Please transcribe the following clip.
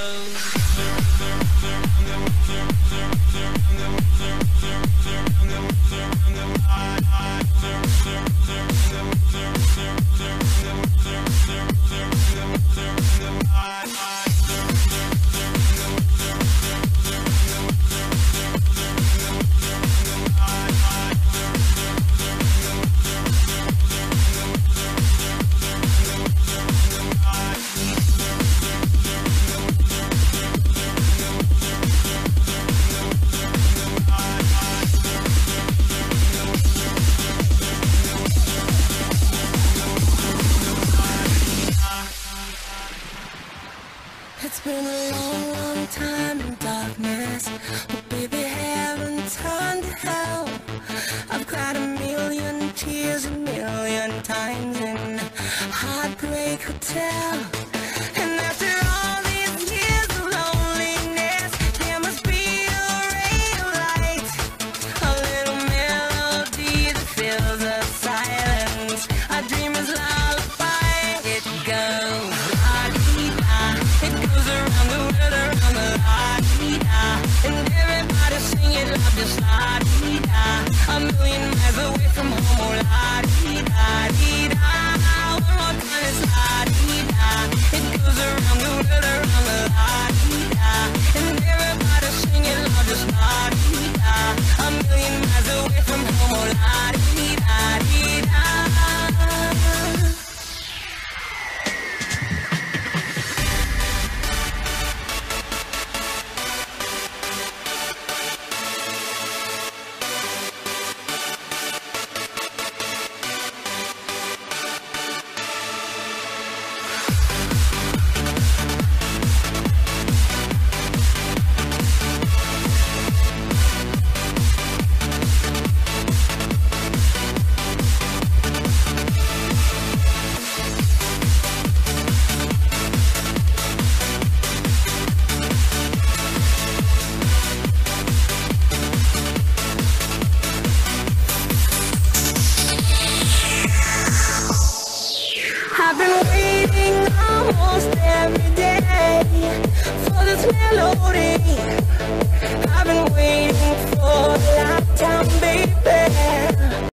Thank hotel I've been waiting almost every day for this melody. I've been waiting for a lifetime, baby.